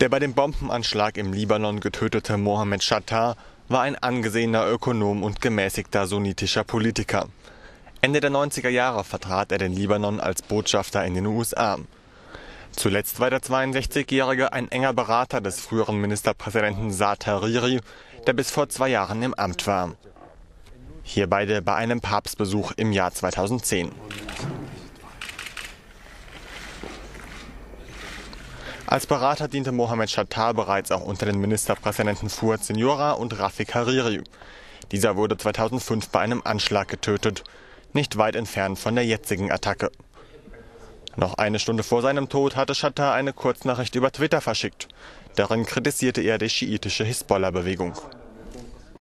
Der bei dem Bombenanschlag im Libanon getötete Mohammed Chattar war ein angesehener Ökonom und gemäßigter sunnitischer Politiker. Ende der 90er Jahre vertrat er den Libanon als Botschafter in den USA. Zuletzt war der 62-Jährige ein enger Berater des früheren Ministerpräsidenten Saad Hariri, der bis vor zwei Jahren im Amt war. Hier beide bei einem Papstbesuch im Jahr 2010. Als Berater diente Mohammed Chattar bereits auch unter den Ministerpräsidenten Fuad Signora und Rafik Hariri. Dieser wurde 2005 bei einem Anschlag getötet, nicht weit entfernt von der jetzigen Attacke. Noch eine Stunde vor seinem Tod hatte Chattar eine Kurznachricht über Twitter verschickt. Darin kritisierte er die schiitische Hisbollah-Bewegung.